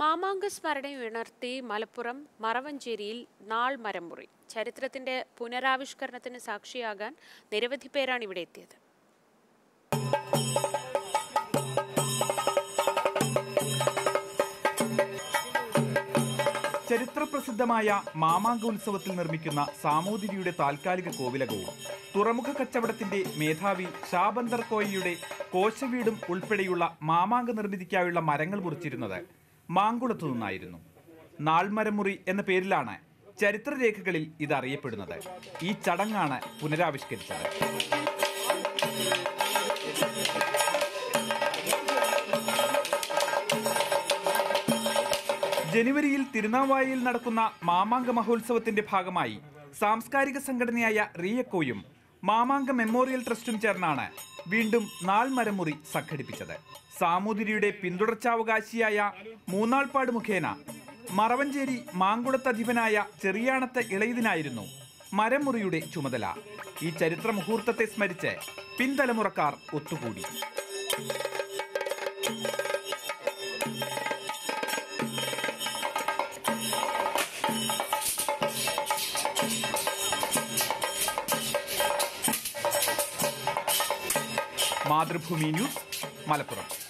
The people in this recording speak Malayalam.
മാമാങ്ക സ്മരണയുണർത്തി മലപ്പുറം മറവഞ്ചേരിയിൽ നാൾ മരമുറി. ചരിത്രത്തിന്റെ പുനരാവിഷ്കരണത്തിന് സാക്ഷിയാകാൻ നിരവധി പേരാണ് ഇവിടെ എത്തിയത്. ചരിത്രപ്രസിദ്ധമായ മാമാങ്ക ഉത്സവത്തിൽ നിർമ്മിക്കുന്ന സാമൂതിരിയുടെ താൽക്കാലിക കോവിലകവും തുറമുഖ കച്ചവടത്തിന്റെ മേധാവി ഷാബന്ദർ കോയിയുടെ കോശവീടും ഉൾപ്പെടെയുള്ള മാമാങ്ക നിർമ്മിതിക്കായുള്ള മരങ്ങൾ മുറിച്ചിരുന്നത് മാങ്കുളത്തു നിന്നായിരുന്നു. നാൾമരമുറി എന്ന പേരിലാണ് ചരിത്രരേഖകളിൽ ഇത് അറിയപ്പെടുന്നത് ഈ ചടങ്ങാണ് പുനരാവിഷ്കരിച്ചത്. ജനുവരിയിൽ തിരുനാവായയിൽ നടക്കുന്ന മാമാങ്ക മഹോത്സവത്തിന്റെ ഭാഗമായി സാംസ്കാരിക സംഘടനയായ റിയക്കോയും മാമാങ്ക മെമ്മോറിയൽ ട്രസ്റ്റും ചേർന്നാണ് വീണ്ടും നാൾമരമുറി സംഘടിപ്പിച്ചത്. സാമൂതിരിയുടെ പിന്തുടർച്ചാവകാശിയായ മൂന്നാൾപ്പാട് മുഖേന മറവഞ്ചേരി മാങ്കുളത്തധിപനായ ചെറിയാണത്തെ ഇളയതിനായിരുന്നു മരമുറിയുടെ ചുമതല. ഈ ചരിത്ര മുഹൂർത്തത്തെ സ്മരിച്ച് പിൻതലമുറക്കാർ ഒത്തുകൂടി. മാതൃഭൂമി ന്യൂസ് മലപ്പുറം.